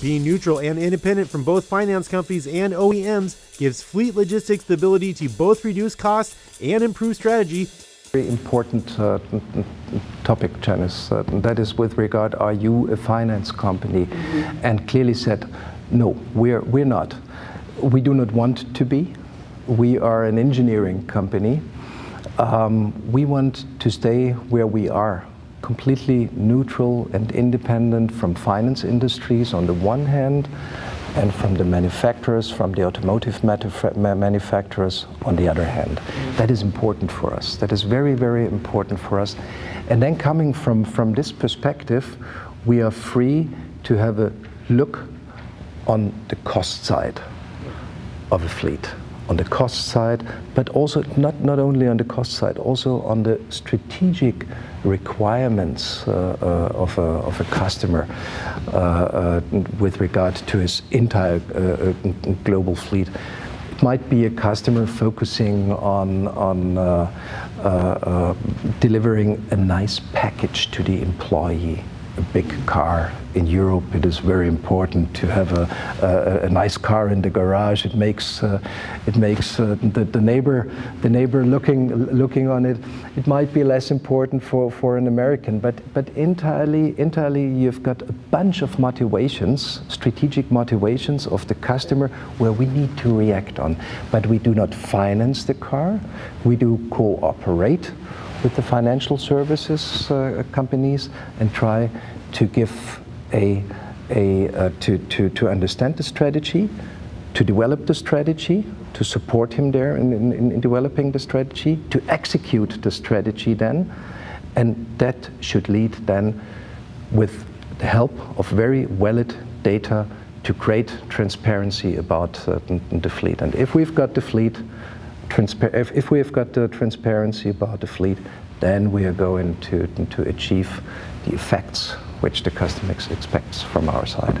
Being neutral and independent from both finance companies and OEMs gives Fleet Logistics the ability to both reduce costs and improve strategy. Very important uh, topic, Janice. Uh, that is with regard, are you a finance company? And clearly said, no, we're, we're not. We do not want to be. We are an engineering company. Um, we want to stay where we are completely neutral and independent from finance industries on the one hand and from the manufacturers, from the automotive manufacturers on the other hand. That is important for us. That is very, very important for us. And then coming from, from this perspective, we are free to have a look on the cost side of a fleet on the cost side, but also not, not only on the cost side, also on the strategic requirements uh, uh, of, a, of a customer uh, uh with regard to his entire uh, uh, global fleet. It might be a customer focusing on, on delivering a nice package to the employee a big car. In Europe, it is very important to have a, a, a nice car in the garage. It makes uh, it makes uh, the, the neighbor the neighbor looking looking on it. It might be less important for, for an American, but but entirely entirely you've got a bunch of motivations, strategic motivations of the customer where we need to react on. But we do not finance the car. We do cooperate with the financial services uh, companies and try to give a, a uh, to, to, to understand the strategy, to develop the strategy, to support him there in, in, in developing the strategy, to execute the strategy then, and that should lead then with the help of very valid data to create transparency about uh, the fleet. And if we've got the fleet, if, if we have got the transparency about the fleet, then we are going to, to achieve the effects which the customer expects from our side.